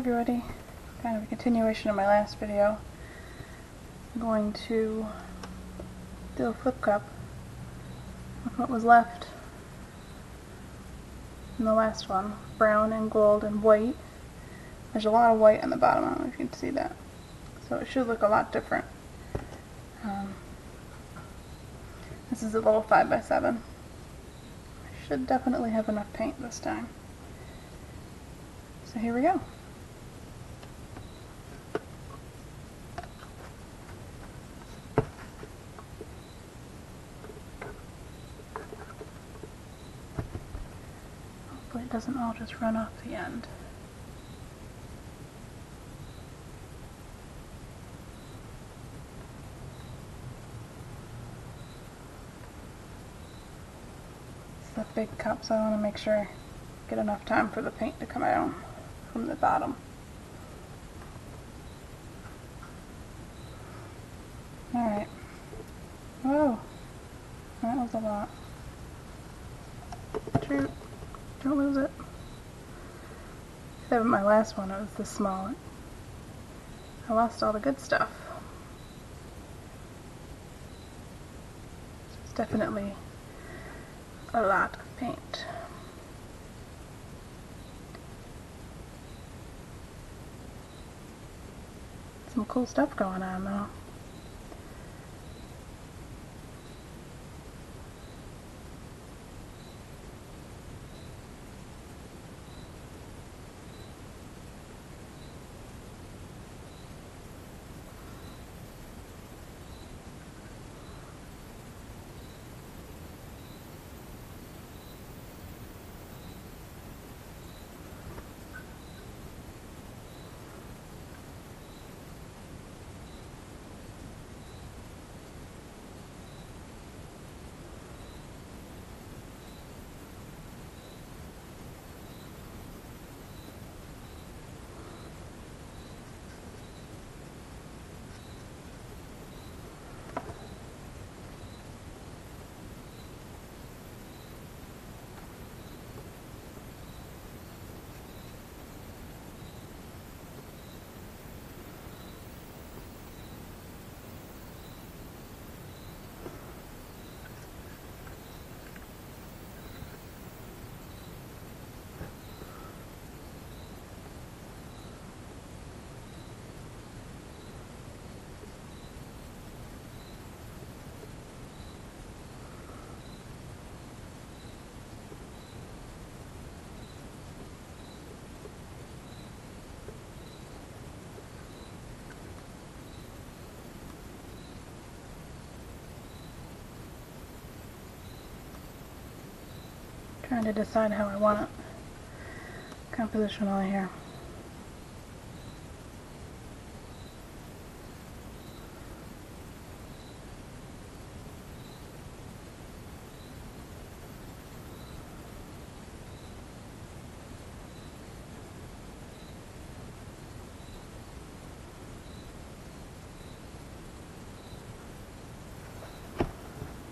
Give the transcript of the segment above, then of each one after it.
everybody. Kind of a continuation of my last video. I'm going to do a flip cup with what was left in the last one. Brown and gold and white. There's a lot of white on the bottom, I don't know if you can see that. So it should look a lot different. Um, this is a little 5x7. I should definitely have enough paint this time. So here we go. Doesn't all just run off the end. A big cup so I want to make sure I get enough time for the paint to come out from the bottom. Alright. Whoa. That was a lot. True. Don't lose it. Except my last one, it was this small. I lost all the good stuff. It's definitely a lot of paint. Some cool stuff going on though. Trying to decide how I want it compositionally here.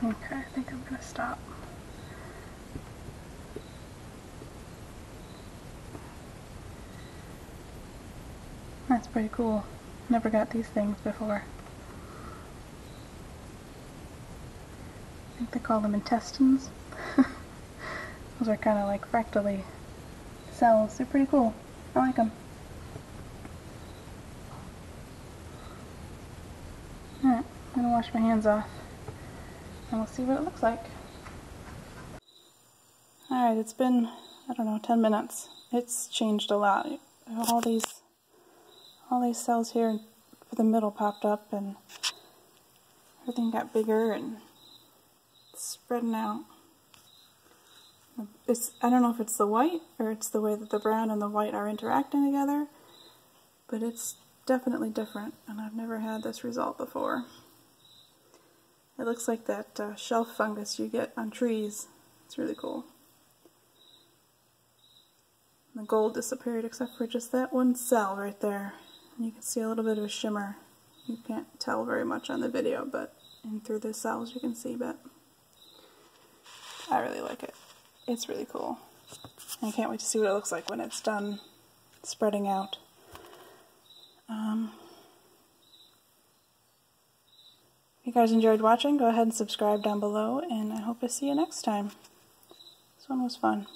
Okay, I think I'm gonna stop. That's pretty cool. Never got these things before. I think they call them intestines. Those are kind of like fractally cells. They're pretty cool. I like them. Alright, I'm gonna wash my hands off and we'll see what it looks like. Alright, it's been, I don't know, 10 minutes. It's changed a lot. All these all these cells here for the middle popped up and everything got bigger and spreading out. It's I don't know if it's the white or it's the way that the brown and the white are interacting together, but it's definitely different and I've never had this result before. It looks like that uh, shelf fungus you get on trees. It's really cool. The gold disappeared except for just that one cell right there. And you can see a little bit of a shimmer. You can't tell very much on the video, but in through the cells you can see, but I really like it. It's really cool. I can't wait to see what it looks like when it's done spreading out. Um, if you guys enjoyed watching, go ahead and subscribe down below, and I hope to see you next time. This one was fun.